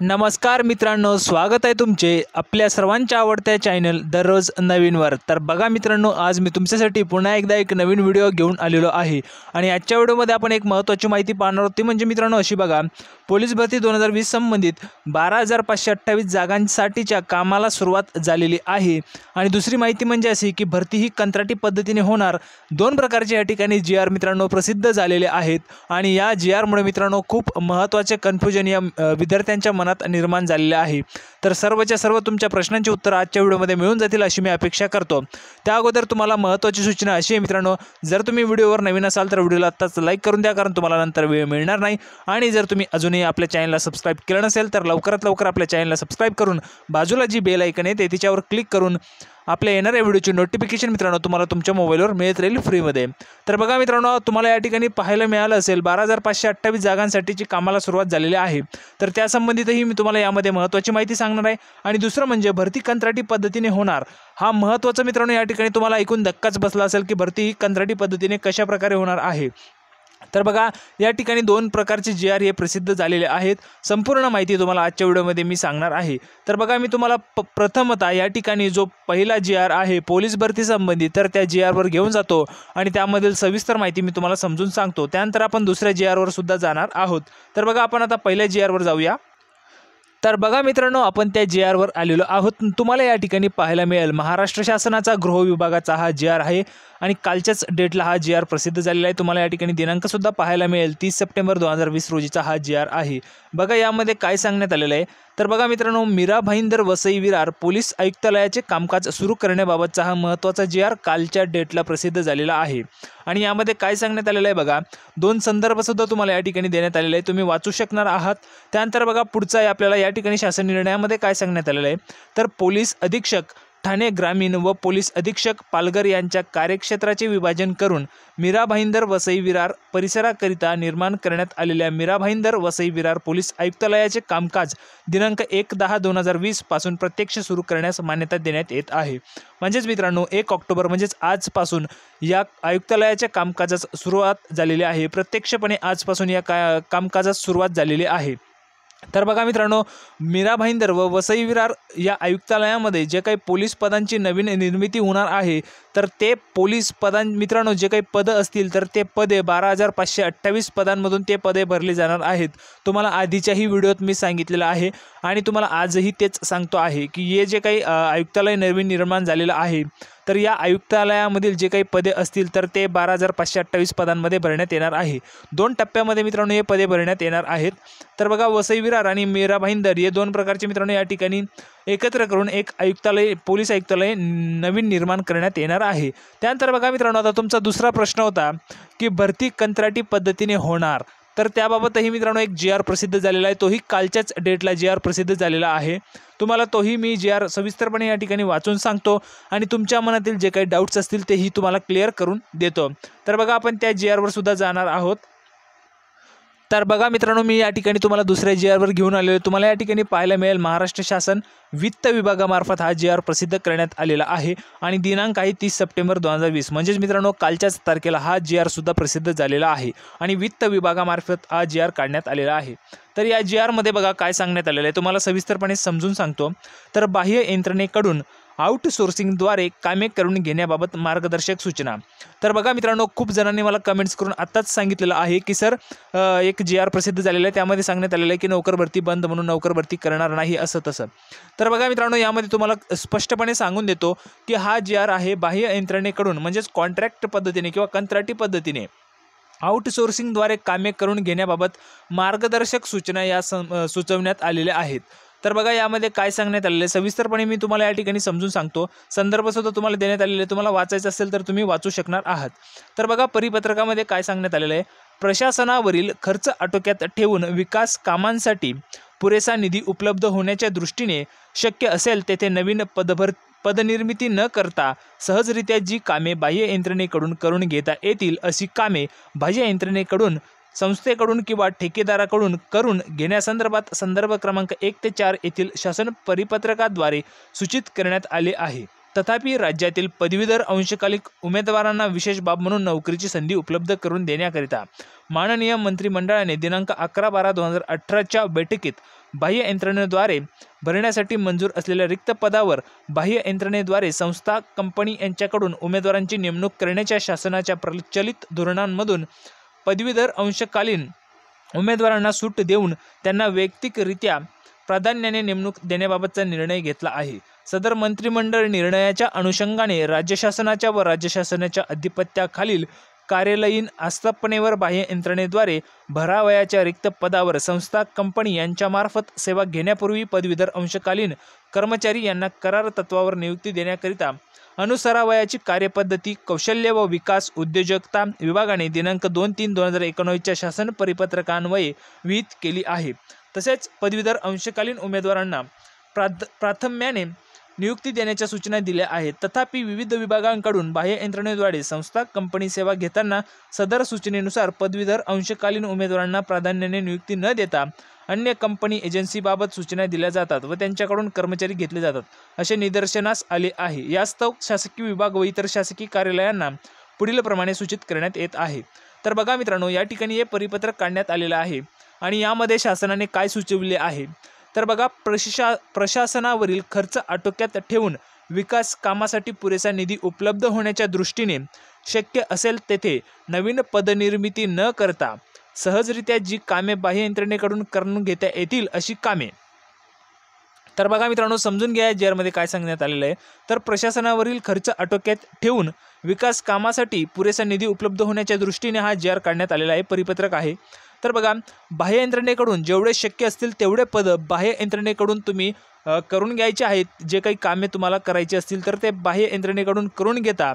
नमस्कार मित्रांनो स्वागत आहे तुमचे आपल्या सर्वांच्या आवडत्या चॅनल दररोज नवीनवर. तर बघा मित्रांनो आज मी तुमच्यासाठी पुन्हा एकदा एक नवीन व्हिडिओ घेऊन आलेलो आहे. आणि आजच्या व्हिडिओमध्ये आपण एक महत्त्वाची माहिती पाहणार आहोत. ती म्हणजे मित्रांनो अशी बघा पोलीस भरती दोन हजार वीस संबंधित बारा हजार पाचशे अठ्ठावीस जागांसाठीच्या कामाला सुरुवात झालेली आहे. आणि दुसरी माहिती म्हणजे अशी की भरती ही कंत्राटी पद्धतीने होणार. दोन प्रकारचे या ठिकाणी जी आर मित्रांनो प्रसिद्ध झालेले आहेत. आणि या जी आरमुळे मित्रांनो खूप महत्त्वाचे कन्फ्युजन या विद्यार्थ्यांच्या मनात निर्माण झालेलं आहे. तर सर्वच्या सर्व तुमच्या प्रश्नांची उत्तरं आजच्या व्हिडिओमध्ये मिळून जातील अशी मी अपेक्षा करतो. त्या अगोदर तुम्हाला महत्त्वाची सूचना अशी आहे मित्रांनो जर तुम्ही व्हिडिओवर नवीन असाल तर व्हिडिओला आत्ताच लाईक करून द्या कारण तुम्हाला नंतर वेळ मिळणार नाही. आणि जर तुम्ही अजूनही आपल्या चॅनलला सबस्क्राईब केलं नसेल तर लवकरात लवकर आपल्या चॅनलला सबस्क्राईब करून बाजूला जी बेल ऐकन येते तिच्यावर क्लिक करून आपल्या येणाऱ्या व्हिडिओची नोटिफिकेशन मित्रांनो तुम्हाला तुमच्या मोबाईलवर मिळत राहील फ्रीमध्ये तर बघा मित्रांनो तुम्हाला या ठिकाणी पाहायला मिळालं असेल बारा हजार पाचशे अठ्ठावीस जागांसाठीची कामाला सुरुवात झालेली आहे. तर त्यासंबंधितही मी तुम्हाला यामध्ये महत्त्वाची माहिती सांगणार आहे. आणि दुसरं म्हणजे भरती कंत्राटी पद्धतीने होणार. हा महत्त्वाचा मित्रांनो या ठिकाणी तुम्हाला ऐकून धक्काच बसला असेल की भरती ही कंत्राटी पद्धतीने कशा प्रकारे होणार आहे. तर बघा या ठिकाणी दोन प्रकारचे जे आर हे प्रसिद्ध झालेले आहेत. संपूर्ण माहिती तुम्हाला आजच्या व्हिडिओमध्ये मी सांगणार आहे. तर बघा मी तुम्हाला प प्रथमतः या ठिकाणी जो पहिला जी आर आहे पोलीस भरती संबंधित तर त्या जी आरवर घेऊन जातो आणि त्यामधील सविस्तर माहिती मी तुम्हाला समजून सांगतो. त्यानंतर आपण दुसऱ्या जी आरवर सुद्धा जाणार आहोत. तर बघा आपण आता पहिल्या जी आरवर जाऊया. तर बघा मित्रांनो आपण त्या जी आरवर आलेलो आहोत. तुम्हाला या ठिकाणी पाहायला मिळेल महाराष्ट्र शासनाचा गृह विभागाचा हा जी आर आहे. आणि कालच्याच डेटला हा जी आर प्रसिद्ध झालेला आहे. तुम्हाला या ठिकाणी दिनांकसुद्धा पाहायला मिळेल. तीस सप्टेंबर दोन हजार वीस रोजीचा हा जी आर आहे. बघा यामध्ये काय सांगण्यात आलेलं आहे. तर बघा मित्रांनो मीरा भाईंदर वसई विरार पोलीस आयुक्तालयाचे कामकाज सुरू करण्याबाबतचा हा महत्त्वाचा जी आर कालच्या डेटला प्रसिद्ध झालेला आहे. आणि यामध्ये काय सांगण्यात आलेलं आहे बघा दोन संदर्भसुद्धा तुम्हाला या ठिकाणी देण्यात आलेला आहे तुम्ही वाचू शकणार आहात. त्यानंतर बघा पुढचा आहे आपल्याला या ठिकाणी शासन निर्णयामध्ये काय सांगण्यात आलेलं आहे. तर पोलीस अधीक्षक ठाणे ग्रामीण व पोलीस अधीक्षक पालघर यांच्या कार्यक्षेत्राचे विभाजन करून मीरा भाईंदर वसई विरार परिसराकरिता निर्माण करण्यात आलेल्या मीरा भाईंदर वसई विरार पोलीस आयुक्तालयाचे कामकाज दिनांक एक दहा दोन हजार वीसपासून प्रत्यक्ष सुरू करण्यास मान्यता देण्यात येत आहे. म्हणजेच मित्रांनो एक ऑक्टोबर म्हणजेच आजपासून या आयुक्तालयाच्या कामकाजास सुरुवात झालेली आहे. प्रत्यक्षपणे आजपासून या का कामकाजास सुरुवात झालेली आहे. तर बघा मित्रांनो मीरा भाईंदर व वसई विरार या आयुक्तालयामध्ये जे काही पोलीस पदांची नवीन निर्मिती होणार आहे तर ते पोलीस पदां मित्रांनो जे काही पदं असतील तर ते पदे बारा हजार पाचशे अठ्ठावीस पदांमधून ते पदे भरली जाणार आहेत. तुम्हाला आधीच्याही व्हिडिओत मी सांगितलेलं आहे आणि तुम्हाला आजही तेच सांगतो आहे की हे जे काही आयुक्तालय नवीन निर्माण झालेलं आहे तर या आयुक्तालयामधील जे काही पदे असतील तर ते बारा हजार पाचशे अठ्ठावीस पदांमध्ये भरण्यात येणार आहे. दोन टप्प्यामध्ये मित्रांनो हे पदे भरण्यात येणार आहेत. तर बघा वसई विरार आणि मीरा भाईंदर हे दोन प्रकारचे मित्रांनो या ठिकाणी एकत्र करून एक आयुक्तालय पोलीस आयुक्तालय नवीन निर्माण करण्यात येणार आहे. त्यानंतर बघा मित्रांनो आता तुमचा दुसरा प्रश्न होता की भरती कंत्राटी पद्धतीने होणार. तर त्याबाबतही मित्रांनो एक जी आर प्रसिद्ध झालेला आहे. तोही कालच्याच डेटला जी आर प्रसिद्ध झालेला आहे. तुम्हाला तोही मी जी आर सविस्तरपणे या ठिकाणी वाचून सांगतो आणि तुमच्या मनातील जे काही डाऊट्स असतील तेही तुम्हाला क्लिअर करून देतो. तर बघा आपण त्या जी आरवर सुद्धा जाणार आहोत. तर बघा मित्रांनो मी या ठिकाणी तुम्हाला दुसऱ्या जी आरवर घेऊन आलेलो आहे. तुम्हाला या ठिकाणी पाहायला मिळेल महाराष्ट्र शासन वित्त विभागामार्फत हा जी आर प्रसिद्ध करण्यात आलेला आहे. आणि दिनांक आहे तीस सप्टेंबर दोन हजार वीस. म्हणजेच मित्रांनो कालच्याच तारखेला हा जी आर सुद्धा प्रसिद्ध झालेला आहे. आणि वित्त विभागामार्फत हा जी आर काढण्यात आलेला आहे. तर या जी आरमध्ये बघा काय सांगण्यात आलेलं आहे. तुम्हाला सविस्तरपणे समजून सांगतो. तर बाह्य यंत्रणेकडून आउटसोर्सिंगद्वारे कामे करून घेण्याबाबत मार्गदर्शक सूचना. तर बघा मित्रांनो खूप जणांनी मला कमेंट्स करून आत्ताच सांगितलेलं आहे की सर एक जी आर प्रसिद्ध झालेलं आहे. त्यामध्ये सांगण्यात आलेलं आहे की नोकर भरती बंद म्हणून नोकर भरती करणार नाही असं तसं. तर बघा मित्रांनो यामध्ये तुम्हाला स्पष्टपणे सांगून देतो की हा जी आर आहे बाह्य यंत्रणेकडून म्हणजेच कॉन्ट्रॅक्ट पद्धतीने किंवा कंत्राटी पद्धतीने आउटसोर्सिंगद्वारे कामे करून घेण्याबाबत मार्गदर्शक सूचना या सं सुचवण्यात आलेल्या आहेत. तर बघा यामध्ये काय सांगण्यात आलेलं आहे? सविस्तरपणे मी तुम्हाला या ठिकाणी समजून सांगतो. संदर्भसुद्धा तुम्हाला देण्यात आलेले आहे तुम्हाला वाचायचं असेल तर तुम्ही वाचू शकणार आहात. तर बघा परिपत्रकामध्ये काय सांगण्यात आलेलं आहे? प्रशासनावरील खर्च आटोक्यात ठेवून विकास कामांसाठी पुरेसा निधी उपलब्ध होण्याच्या दृष्टीने शक्य असेल तेथे नवीन पदभर पदनिर्मिती न करता सहजरित्या जी कामे बाह्य यंत्रणेकडून करून घेता येतील अशी कामे बाह्य यंत्रणेकडून संस्थेकडून किंवा ठेकेदाराकडून करून घेण्यासंदर्भात संदर्भ क्रमांक एक ते चार येथील शासन परिपत्रकाद्वारे सूचित करण्यात आले आहे. तथापि राज्यातील पदवीधर अंशकालिक उमेदवारांना विशेष बाब म्हणून नोकरीची संधी उपलब्ध करून देण्याकरिता माननीय मंत्रिमंडळाने दिनांक अकरा बारा दोन हजार अठराच्या बैठकीत बाह्य यंत्रणेद्वारे भरण्यासाठी मंजूर असलेल्या रिक्त पदावर बाह्य यंत्रणेद्वारे संस्था कंपनी यांच्याकडून उमेदवारांची नेमणूक करण्याच्या शासनाच्या प्रचलित धोरणांमधून पदवीधर अंशकालीन उमेदवारांना सूट देऊन त्यांना वैयक्तिकरित्या प्राधान्याने नेमणूक देण्याबाबतचा निर्णय घेतला आहे. सदर मंत्रिमंडळ निर्णयाच्या अनुषंगाने राज्य शासनाच्या व राज्य शासनाच्या अधिपत्याखालील कार्यालयीन आस्थापनेवर बाह्य यंत्रणेद्वारे भरावयाच्या रिक्त पदावर संस्था कंपनी यांच्यामार्फत सेवा घेण्यापूर्वी पदवीधर अंशकालीन कर्मचारी यांना करार तत्वावर नियुक्ती देण्याकरिता अनुसरावयाची कार्यपद्धती कौशल्य व विकास उद्योजकता विभागाने दिनांक दोन तीन दोन हजार एकोणवीसच्या शासन परिपत्रकान्वये विहित केली आहे. तसेच पदवीधर अंशकालीन उमेदवारांना प्राध प्राथम्याने नियुक्ती देण्याच्या सूचना दिल्या आहेत. तथापि विविध विभागांकडून बाह्य यंत्रणेद्वारे संस्था कंपनी सेवा घेताना सदर सूचनेनुसार पदवीधर अंशकालीन उमेदवारांना प्राधान्याने नियुक्ती न देता अन्य कंपनी एजन्सीबाबत सूचना दिल्या जातात व त्यांच्याकडून कर्मचारी घेतले जातात असे निदर्शनास आले आहे. यास्तव शासकीय विभाग व इतर शासकीय कार्यालयांना पुढील प्रमाणे सूचित करण्यात येत आहे. तर बघा मित्रांनो या ठिकाणी हे परिपत्रक काढण्यात आलेलं आहे. आणि यामध्ये शासनाने काय सुचविले आहे? तर बघा प्रशिशा प्रशासनावरील खर्च आटोक्यात ठेवून विकास कामासाठी पुरेसा निधी उपलब्ध होण्याच्या दृष्टीने शक्य असेल तेथे नवीन पदनिर्मिती न करता सहजरित्या जी कामे बाह्य यंत्रणेकडून करून घेता येतील अशी कामे. तर बघा मित्रांनो समजून घ्या जेअरमध्ये काय सांगण्यात आलेलं आहे. तर प्रशासनावरील खर्च आटोक्यात ठेवून विकास कामासाठी पुरेसा निधी उपलब्ध होण्याच्या दृष्टीने हा जे आर काढण्यात आलेला आहे. परिपत्रक आहे. तर बघा बाह्य यंत्रणेकडून जेवढे शक्य असतील तेवढे पदं बाह्य यंत्रणेकडून तुम्ही करून घ्यायचे आहेत. जे काही कामे तुम्हाला करायची असतील तर ते बाह्य यंत्रणेकडून करून घेता.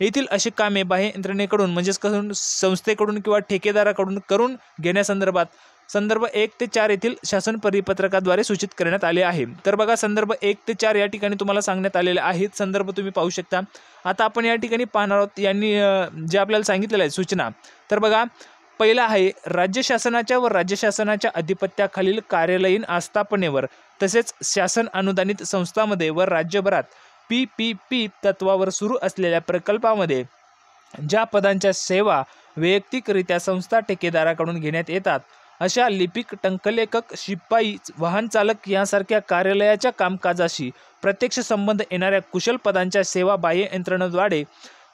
येथील अशी कामे बाह्य यंत्रणेकडून म्हणजेच करून संस्थेकडून किंवा ठेकेदाराकडून करून घेण्यासंदर्भात संदर्भ एक ते चार येथील शासन परिपत्रकाद्वारे सूचित करण्यात आले आहे. तर बघा संदर्भ एक ते चार या ठिकाणी तुम्हाला सांगण्यात आलेले आहेत. संदर्भ तुम्ही पाहू शकता. आता आपण या ठिकाणी पाहणार आहोत यांनी जे आपल्याला सांगितलेलं आहे सूचना. तर बघा पहिला आहे राज्य शासनाच्या व राज्य शासनाच्या अधिपत्याखालील कार्यालयीन आस्थापनेवर तसेच शासन अनुदानित संस्थांमध्ये व राज्यभरात पी पी पी तत्वावर सुरू असलेल्या प्रकल्पामध्ये ज्या पदांच्या सेवा वैयक्तिकरित्या संस्था ठेकेदाराकडून घेण्यात येतात. अशा लिपिक टंकलेखक शिपाई वाहन चालक यांसारख्या कार्यालयाच्या कामकाजाशी प्रत्यक्ष संबंध येणाऱ्या कुशल पदांच्या सेवा बाह्य यंत्रणेद्वारे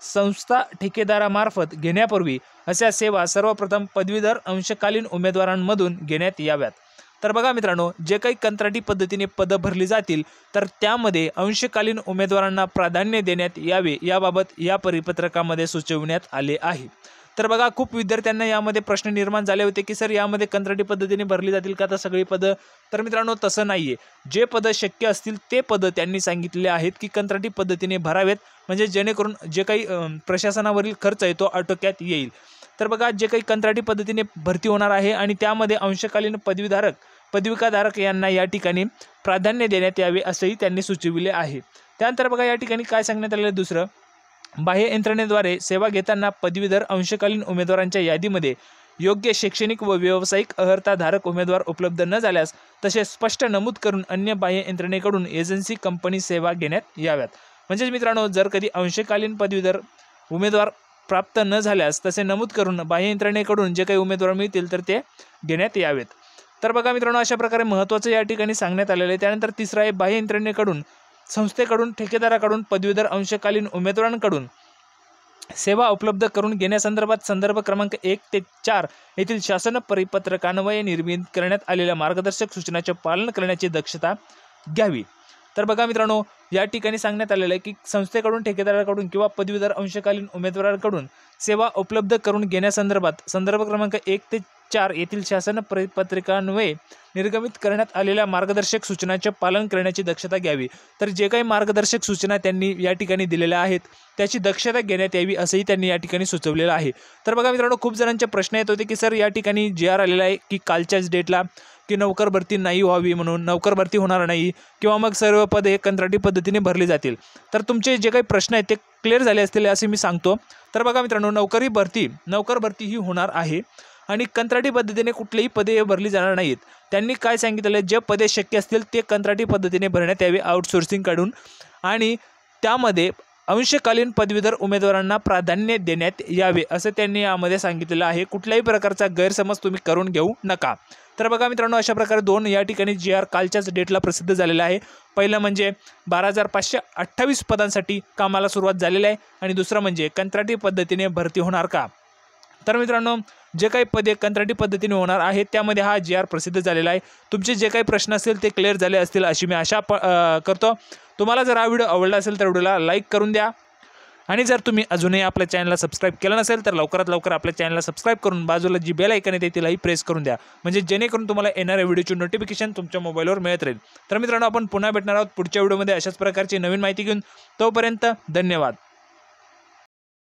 संस्था ठेकेदारामार्फत घेण्यापूर्वी अशा सेवा सर्वप्रथम पदवीधर अंशकालीन उमेदवारांमधून घेण्यात याव्यात. तर बघा मित्रांनो जे काही कंत्राटी पद्धतीने पदं भरली जातील तर त्यामध्ये अंशकालीन उमेदवारांना प्राधान्य देण्यात यावे याबाबत या परिपत्रकामध्ये सुचविण्यात आले आहे. तर बघा खूप विद्यार्थ्यांना यामध्ये प्रश्न निर्माण झाले होते की सर यामध्ये कंत्राटी पद्धतीने भरली जातील का तर सगळी पदं? तर मित्रांनो तसं नाही आहे जे पदं शक्य असतील ते पदं त्यांनी सांगितले आहेत की कंत्राटी पद्धतीने भरावेत म्हणजे जेणेकरून जे काही प्रशासनावरील खर्च आहे तो आटोक्यात येईल. तर बघा जे काही कंत्राटी पद्धतीने भरती होणार आहे आणि त्यामध्ये अंशकालीन पदवीधारक पदविकाधारक यांना या ठिकाणी प्राधान्य देण्यात यावे असंही त्यांनी सुचविले आहे. त्यानंतर बघा या ठिकाणी काय सांगण्यात आलेलं दुसरं? बाह्य यंत्रणेद्वारे सेवा घेताना पदवीधर अंशकालीन उमेदवारांच्या यादीमध्ये योग्य शैक्षणिक व व्यावसायिक अर्हताधारक उमेदवार उपलब्ध न झाल्यास तसे स्पष्ट नमूद करून अन्य बाह्य यंत्रणेकडून एजन्सी कंपनी सेवा घेण्यात याव्यात. म्हणजेच मित्रांनो जर कधी अंशकालीन पदवीधर उमेदवार प्राप्त न झाल्यास तसे नमूद करून बाह्य यंत्रणेकडून जे काही उमेदवार मिळतील तर ते घेण्यात यावेत. तर बघा मित्रांनो अशा प्रकारे महत्त्वाचं या ठिकाणी सांगण्यात आलेलं आहे. त्यानंतर तिसरा आहे बाह्य यंत्रणेकडून संस्थेकडून ठेकेदाराकडून पदवीधर अंशकालीन उमेदवारांकडून सेवा उपलब्ध करून घेण्यासंदर्भात संदर्भ क्रमांक एक ते चार येथील शासन परिपत्रकान्वये निर्मित करण्यात आलेल्या मार्गदर्शक सूचनाचे पालन करण्याची दक्षता घ्यावी. तर बघा मित्रांनो या ठिकाणी सांगण्यात आलेलं आहे की संस्थेकडून ठेकेदाराकडून किंवा पदवीधर अंशकालीन उमेदवारांकडून सेवा उपलब्ध करून घेण्यासंदर्भात संदर्भ क्रमांक एक ते चार येथील शासन परिपत्रकान्वये निर्गमित करण्यात आलेल्या मार्गदर्शक सूचनांचे पालन करण्याची दक्षता घ्यावी. तर जे काही मार्गदर्शक सूचना त्यांनी या ठिकाणी दिलेल्या आहेत त्याची दक्षता घेण्यात यावी असंही त्यांनी या ठिकाणी सुचवलेलं आहे. तर बघा मित्रांनो खूप जणांचे प्रश्न येत होते की सर या ठिकाणी जे आर आलेला आहे की कालच्याच डेटला? की नौकर भरती नाही व्हावी म्हणून नौकर भरती होणार नाही? किंवा मग सर्व पद हे कंत्राटी पद्धतीने भरली जातील? तर तुमचे जे काही प्रश्न आहेत ते क्लिअर झाले असतील असे मी सांगतो. तर बघा मित्रांनो नौकरी भरती नौकर भरती ही होणार आहे. आणि कंत्राटी पद्धतीने कुठलीही पदे भरली जाणार नाहीत. त्यांनी काय सांगितलं जे पदे शक्य असतील ते कंत्राटी पद्धतीने भरण्यात यावे आउटसोर्सिंग काढून. आणि त्यामध्ये अंशकालीन पदवीधर उमेदवारांना प्राधान्य देण्यात यावे असं त्यांनी यामध्ये सांगितलेलं आहे. कुठल्याही प्रकारचा गैरसमज तुम्ही करून घेऊ नका. तर बघा मित्रांनो अशा प्रकारे दोन या ठिकाणी जी आर कालच्याच डेटला प्रसिद्ध झालेला आहे. पहिलं म्हणजे बारा हजार पाचशे अठ्ठावीस पदांसाठी कामाला सुरुवात झालेली आहे. आणि दुसरं म्हणजे कंत्राटी पद्धतीने भरती होणार का? तर मित्रांनो जे काही पदे कंत्राटी पद्धतीने होणार आहेत त्यामध्ये हा जी आर प्रसिद्ध झालेला आहे. तुमचे जे काही प्रश्न असतील ते क्लिअर झाले असतील अशी मी आशा प करतो. तुम्हाला जर हा व्हिडिओ आवडला असेल तर व्हिडिओला लाईक करून द्या. आणि जर तुम्ही अजूनही आपल्या चॅनलला सबस्क्राईब केलं नसेल तर लवकरात लवकर आपल्या चॅनलला सबस्क्राईब करून बाजूला जी बेल ऐकन येते तिलाही प्रेस करून द्या. म्हणजे जेणेकरून तुम्हाला येणाऱ्या व्हिडिओची नोटिफिकेशन तुमच्या मोबाईलवर मिळत राहील. तर मित्रांनो आपण पुन्हा भेटणार आहोत पुढच्या व्हिडिओमध्ये अशाच प्रकारची नवीन माहिती घेऊन. तोपर्यंत धन्यवाद.